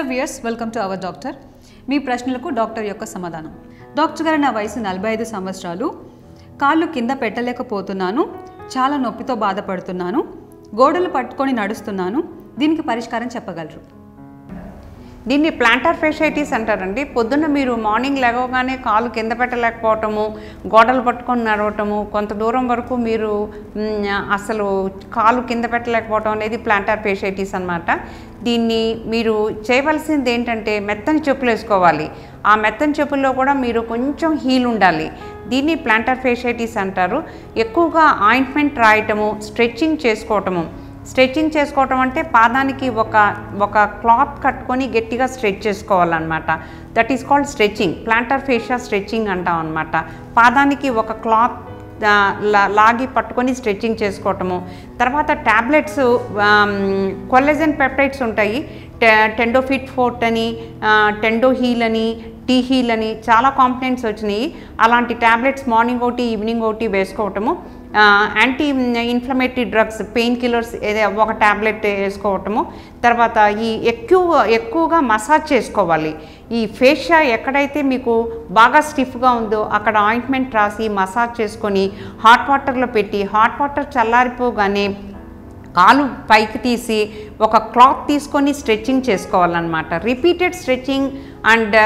Hello viewers welcome to our doctor. మీ ప్రశ్నలకు doctor యొక్క సమాధానం. డాక్టర్ గారు నా వయసు నలభై ఐదు సంవత్సరాలు. కాళ్ళు కింద పెట్టలేకపోతున్నాను. చాలా నొప్పితో బాధపడుతున్నాను. గోడలు పట్టుకొని నడుస్తున్నాను. దీనికి పరిష్కారం చెప్పగలరు. దీన్ని ప్లాంటర్ ఫెషైటిస్ అంటారండి. పొద్దున్న మీరు మార్నింగ్ లేవగానే కాలు కింద పెట్టలేకపోవటము గోడలు పట్టుకొని నడవటము కొంత దూరం వరకు మీరు అసలు కాలు కింద పెట్టలేకపోవటం అనేది ప్లాంటర్ ఫెషైటిస్ అన్నమాట. దీన్ని మీరు చేయవలసింది ఏంటంటే మెత్తని చెప్పులు వేసుకోవాలి. ఆ మెత్తని చెప్పుల్లో కూడా మీరు కొంచెం హీల్ ఉండాలి. దీన్ని ప్లాంటర్ ఫేషైటీస్ అంటారు. ఎక్కువగా ఆయింట్మెంట్ రాయటము స్ట్రెచ్చింగ్ చేసుకోవటము. స్ట్రెచ్చింగ్ చేసుకోవటం అంటే పాదానికి ఒక ఒక క్లాత్ కట్టుకొని గట్టిగా స్ట్రెచ్ చేసుకోవాలన్నమాట. That is called stretching plantar fascia stretching అంటాం అనమాట పాదానికి ఒక క్లాత్ లా- లాగి పట్టుకొని స్ట్రెచ్చింగ్ చేసుకోవటము. తర్వాత ట్యాబ్లెట్స్ కొల్లెజన్ పెప్టైడ్స్ ఉంటాయి. టె- టెండోఫిట్ ఫోర్ట్ అని టెండో హీల్ అని టీ హీల్ అని చాలా కాంప్లైంట్స్ వచ్చినాయి. అలాంటి ట్యాబ్లెట్స్ మార్నింగ్ ఒకటి ఈవినింగ్ ఒకటి వేసుకోవటము. Anti inflammatory drugs pain killers ఏదో ఒక ట్యాబ్లెట్ వేసుకోవటము. తర్వాత ఈ ఎక్కువ ఎక్కువగా మసాజ్ చేసుకోవాలి. ఈ ఫేషియా ఎక్కడైతే మీకు బాగా స్టిఫ్గా ఉందో అక్కడ ఆయింట్మెంట్ రాసి మసాజ్ చేసుకొని హాట్ వాటర్లో పెట్టి హాట్ వాటర్ చల్లారిపోగానే కాలు పైకి తీసి ఒక క్లాత్ తీసుకొని స్ట్రెచ్చింగ్ చేసుకోవాలన్నమాట. Repeated stretching and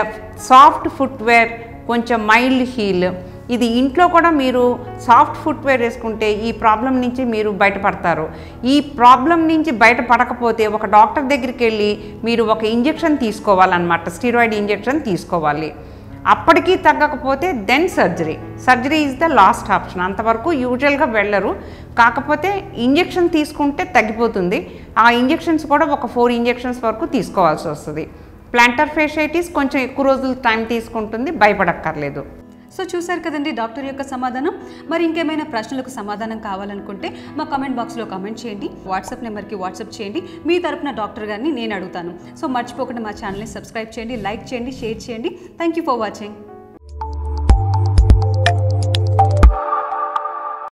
soft footwear కొంచెం మైల్డ్ హీల్ ఇది ఇంట్లో కూడా మీరు సాఫ్ట్ ఫుట్వేర్ వేసుకుంటే ఈ ప్రాబ్లం నుంచి మీరు బయటపడతారు. ఈ ప్రాబ్లం నుంచి బయటపడకపోతే ఒక డాక్టర్ దగ్గరికి వెళ్ళి మీరు ఒక ఇంజెక్షన్ తీసుకోవాలన్నమాట స్టీరాయిడ్ ఇంజెక్షన్ తీసుకోవాలి. అప్పటికీ తగ్గకపోతే then surgery. Surgery is the last option. అంతవరకు యూజువల్గా వెళ్ళరు. కాకపోతే ఇంజెక్షన్ తీసుకుంటే తగ్గిపోతుంది. ఆ ఇంజెక్షన్స్ కూడా ఒక ఫోర్ ఇంజెక్షన్స్ వరకు తీసుకోవాల్సి వస్తుంది. ప్లాంటర్ ఫేషైటిస్ కొంచెం ఎక్కువ రోజులు టైం తీసుకుంటుంది. భయపడక్కర్లేదు. సో చూశారు కదండి డాక్టర్ యొక్క సమాధానం. మరి ఇంకేమైనా ప్రశ్నలకు సమాధానం కావాలనుకుంటే మా కమెంట్ బాక్స్లో కామెంట్ చేయండి. వాట్సాప్ నెంబర్కి వాట్సాప్ చేయండి. మీ తరపున డాక్టర్ గారిని నేను అడుగుతాను. సో మర్చిపోకుండా మా ఛానల్ని సబ్స్క్రైబ్ చేయండి లైక్ చేయండి షేర్ చేయండి. Thank you for watching.